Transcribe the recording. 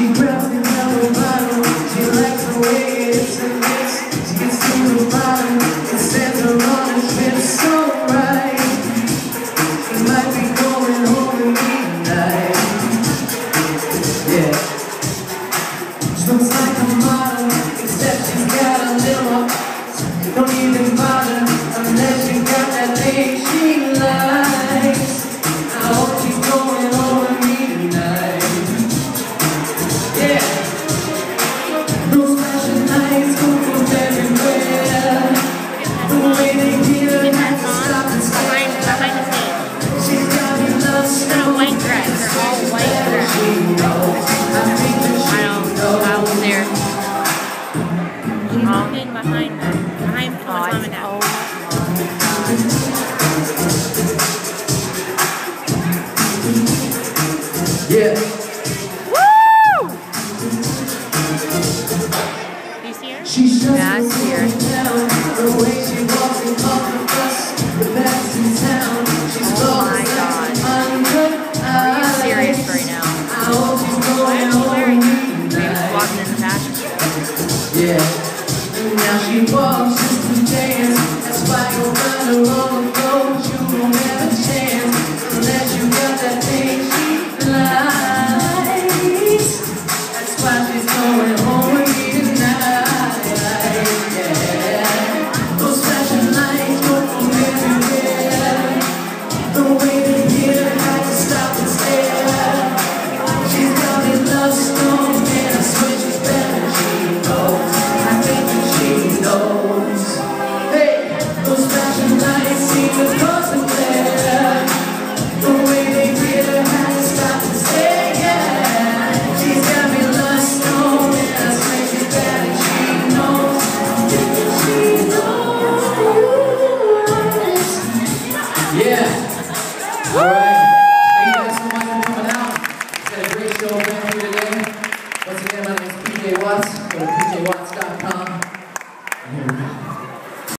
She grabs bottle, she likes the way it is and. She gets to the bottom and stands her on and feels so right. She might be going home tonight." Yeah. She looks like a model, except she's got a little. Yeah. Woo! You see her? She's yeah, Oh my god. Are you serious right now? She. Now she walks just to dance. That's why you run along, you won't have a chance. once.